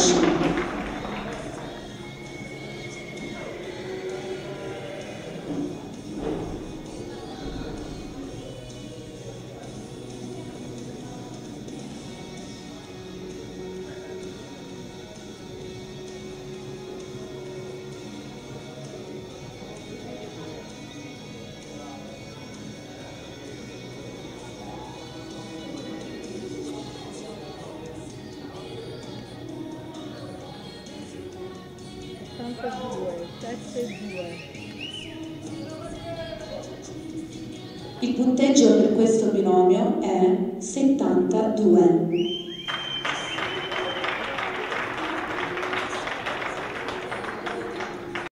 Deus. Pesci. Il punteggio per questo binomio 72.